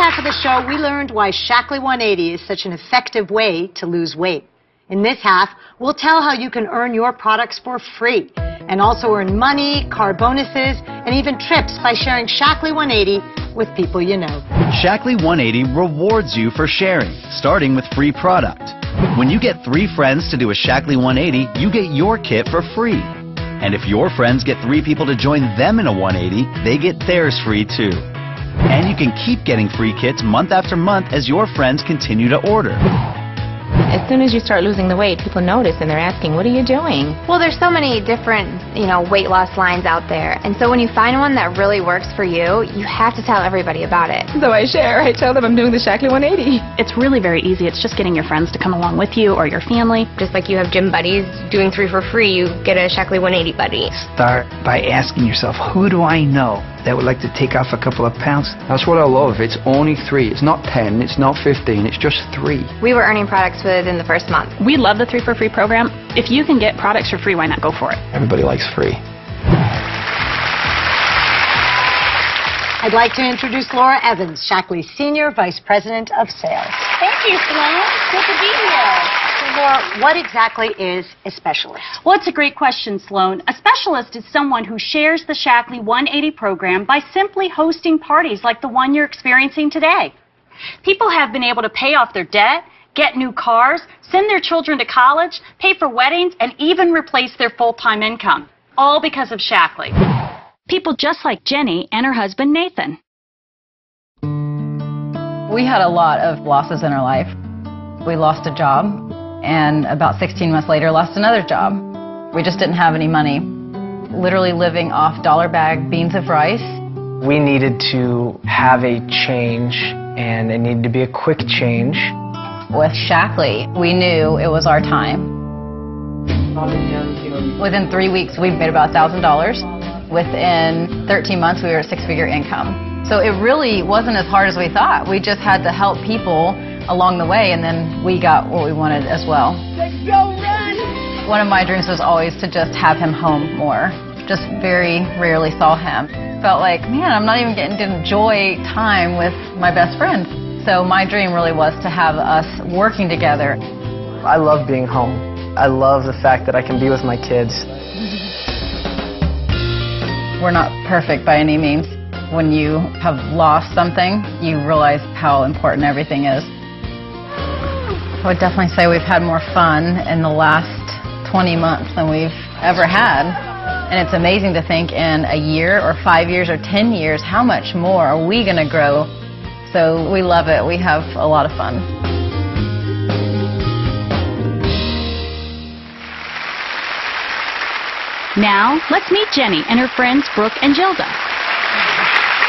half of the show, we learned why Shaklee 180 is such an effective way to lose weight. In this half, we'll tell how you can earn your products for free and also earn money, car bonuses, and even trips by sharing Shaklee 180 with people you know. Shaklee 180 rewards you for sharing, starting with free product. When you get three friends to do a Shaklee 180, you get your kit for free. And if your friends get three people to join them in a 180, they get theirs free too. And you can keep getting free kits month after month as your friends continue to order. As soon as you start losing the weight, people notice and they're asking, what are you doing? Well, there's so many different, you know, weight loss lines out there. And so when you find one that really works for you, you have to tell everybody about it. So I share. I tell them I'm doing the Shaklee 180. It's really very easy. It's just getting your friends to come along with you or your family. Just like you have gym buddies doing three for free, you get a Shaklee 180 buddy. Start by asking yourself, who do I know that would like to take off a couple of pounds? That's what I love. It's only three. It's not 10, it's not 15, it's just three. We were earning products within the first month. We love the 3 for free program. If you can get products for free, why not go for it? Everybody likes free. I'd like to introduce Laura Evans, Shaklee's Senior Vice President of Sales. Thank you, Sloan. Good to be here. So, Laura, what exactly is a specialist? Well, it's a great question, Sloan. A specialist is someone who shares the Shaklee 180 program by simply hosting parties like the one you're experiencing today. People have been able to pay off their debt, get new cars, send their children to college, pay for weddings, and even replace their full-time income. All because of Shaklee. People just like Jenny and her husband Nathan. We had a lot of losses in our life. We lost a job, and about 16 months later, lost another job. We just didn't have any money. Literally living off dollar bag beans of rice. We needed to have a change, and it needed to be a quick change. With Shaklee, we knew it was our time. Within three weeks, we made about $1,000. Within 13 months, we were at six-figure income. So it really wasn't as hard as we thought. We just had to help people along the way, and then we got what we wanted as well. Let's go run! One of my dreams was always to just have him home more. Just very rarely saw him. Felt like, man, I'm not even getting to enjoy time with my best friend. So my dream really was to have us working together. I love being home. I love the fact that I can be with my kids. We're not perfect by any means. When you have lost something, you realize how important everything is. I would definitely say we've had more fun in the last 20 months than we've ever had. And it's amazing to think in a year or five years or 10 years, how much more are we going to grow? So we love it. We have a lot of fun. Now, let's meet Jenny and her friends Brooke and Gilda.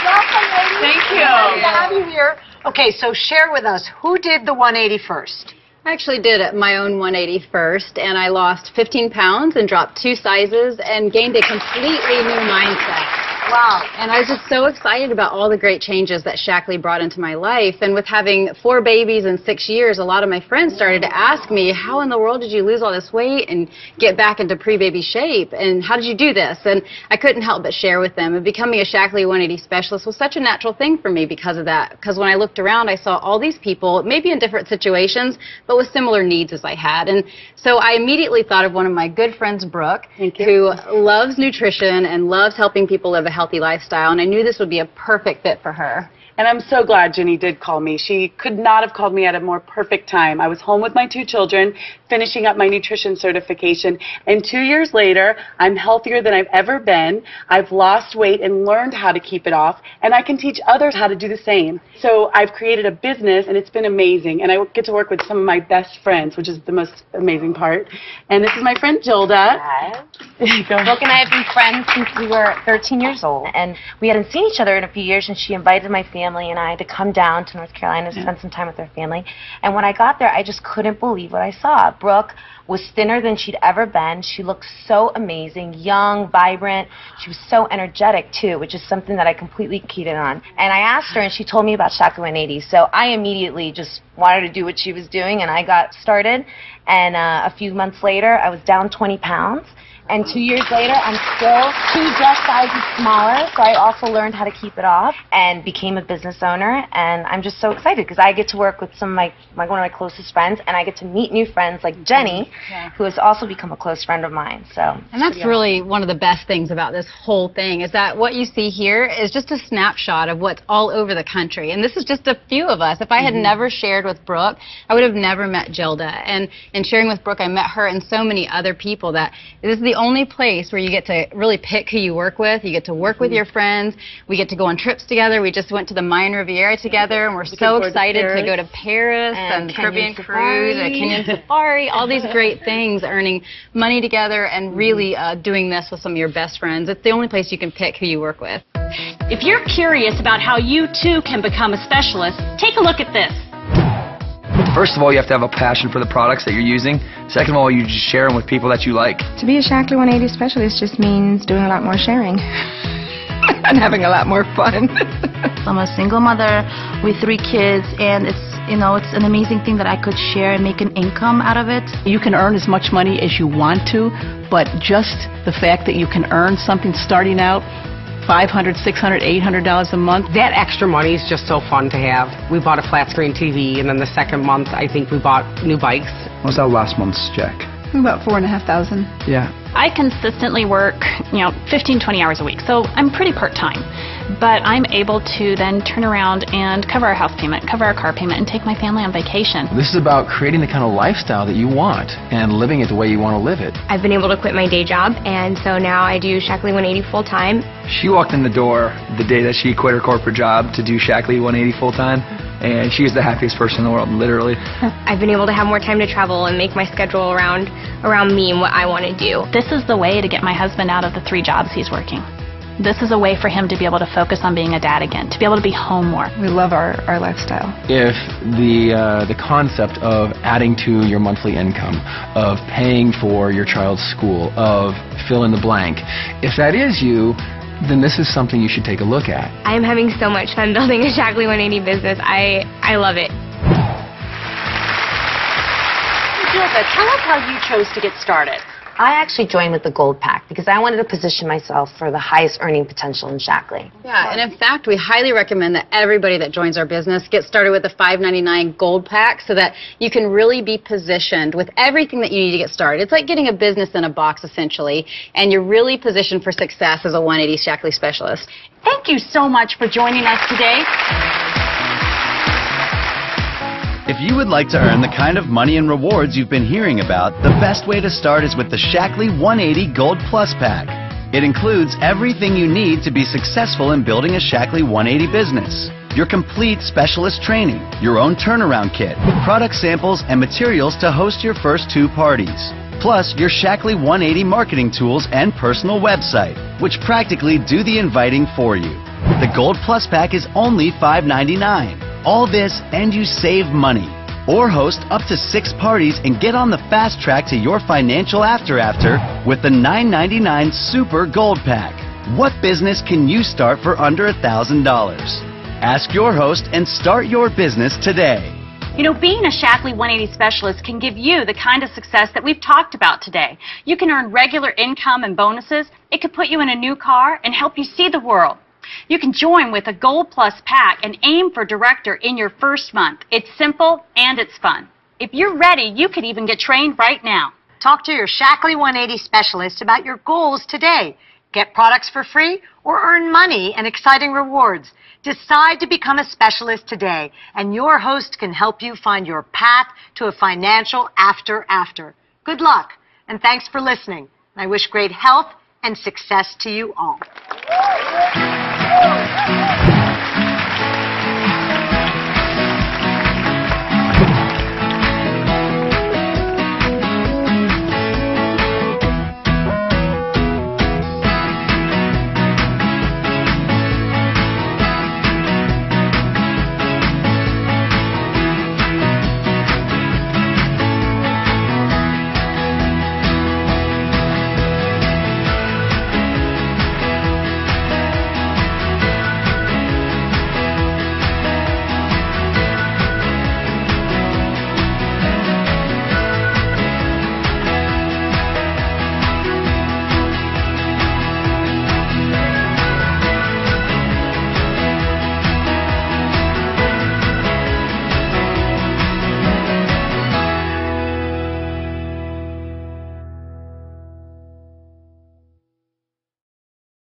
Welcome, ladies. Thank you. Glad to have you here. Okay, so share with us, who did the 180 first? I actually did my own 180 first, and I lost 15 pounds and dropped two sizes and gained a completely new mindset. Wow. And I was just so excited about all the great changes that Shaklee brought into my life. And with having four babies in six years, a lot of my friends started to ask me, how in the world did you lose all this weight and get back into pre-baby shape? And how did you do this? And I couldn't help but share with them. And becoming a Shaklee 180 specialist was such a natural thing for me because of that. Because when I looked around, I saw all these people, maybe in different situations, but with similar needs as I had. And so I immediately thought of one of my good friends, Brooke, who loves nutrition and loves helping people live a healthy lifestyle, and I knew this would be a perfect fit for her. And I'm so glad Jenny did call me. She could not have called me at a more perfect time. I was home with my two children, finishing up my nutrition certification, and two years later, I'm healthier than I've ever been. I've lost weight and learned how to keep it off, and I can teach others how to do the same. So I've created a business, and it's been amazing. And I get to work with some of my best friends, which is the most amazing part. And this is my friend Gilda. Hi. Brooke and I have been friends since we were 13 years old, and we hadn't seen each other in a few years, and she invited my family and I to come down to North Carolina to spend some time with her family. And when I got there, I just couldn't believe what I saw. Brooke was thinner than she'd ever been. She looked so amazing, young, vibrant. She was so energetic, too, which is something that I completely keyed in on. And I asked her, and she told me about Shaklee 180. So I immediately just wanted to do what she was doing, and I got started. And uh, a few months later, I was down 20 pounds And two years later, I'm still two dress sizes smaller. So I also learned how to keep it off and became a business owner. And I'm just so excited because I get to work with some of my, my one of my closest friends, and I get to meet new friends like Jenny, Yeah. who has also become a close friend of mine. So And that's really one of the best things about this whole thing is that what you see here is just a snapshot of what's all over the country. And this is just a few of us. If I had Mhm. never shared with Brooke, I would have never met Gilda. And in sharing with Brooke, I met her and so many other people that this is the only place where you get to really pick who you work with. You get to work with your friends. We get to go on trips together. We just went to the Mayan Riviera together and we're Looking so forward to excited to, go to Paris And and, the Caribbean Safari. cruise, a Kenyan safari, all these great things, earning money together and really uh, doing this with some of your best friends. It's the only place you can pick who you work with. If you're curious about how you too can become a specialist, take a look at this. First of all, you have to have a passion for the products that you're using. Second of all, you just share them with people that you like. To be a Shaklee 180 specialist just means doing a lot more sharing and having a lot more fun. I'm a single mother with three kids, and it's you know it's an amazing thing that I could share and make an income out of it. You can earn as much money as you want to, but just the fact that you can earn something starting out $500, $600, $800 a month. That extra money is just so fun to have. We bought a flat screen TV, and then the second month, I think we bought new bikes. What was that last month's check? About four and a half thousand. Yeah. I consistently work, you know, 15, 20 hours a week, so I'm pretty part-time. But I'm able to then turn around and cover our house payment, cover our car payment, and take my family on vacation. This is about creating the kind of lifestyle that you want and living it the way you want to live it. I've been able to quit my day job, and so now I do Shaklee 180 full time. She walked in the door the day that she quit her corporate job to do Shaklee 180 full time, and she was the happiest person in the world, literally. I've been able to have more time to travel and make my schedule around around me and what I want to do. This is the way to get my husband out of the three jobs he's working. This is a way for him to be able to focus on being a dad again, to be able to be home more. We love our, our lifestyle. If the uh, the concept of adding to your monthly income, of paying for your child's school, of fill in the blank, if that is you, then this is something you should take a look at. I am having so much fun building a Shaklee 180 business. I I love it. Gilda, tell us how you chose to get started. I actually joined with the Gold Pack because I wanted to position myself for the highest earning potential in Shaklee. Yeah, and in fact, we highly recommend that everybody that joins our business get started with the 599 Gold Pack so that you can really be positioned with everything that you need to get started. It's like getting a business in a box, essentially, and you're really positioned for success as a 180 Shaklee specialist. Thank you so much for joining us today. If you would like to earn the kind of money and rewards you've been hearing about, the best way to start is with the Shaklee 180 Gold Plus Pack. It includes everything you need to be successful in building a Shaklee 180 business. Your complete specialist training, your own turnaround kit, product samples, and materials to host your first two parties. Plus, your Shaklee 180 marketing tools and personal website, which practically do the inviting for you. The Gold Plus Pack is only $5.99. All this and you save money. Or host up to six parties and get on the fast track to your financial after after with the $9.99 Super Gold Pack. What business can you start for under $1,000? Ask your host and start your business today. You know, being a Shaklee 180 specialist can give you the kind of success that we've talked about today. You can earn regular income and bonuses. It could put you in a new car and help you see the world. You can join with a Gold Plus pack and aim for director in your first month. It's simple and it's fun. If you're ready, you could even get trained right now. Talk to your Shaklee 180 specialist about your goals today. Get products for free or earn money and exciting rewards. Decide to become a specialist today, and your host can help you find your path to a financial after after. Good luck, and thanks for listening. I wish great health and success to you all. Woo!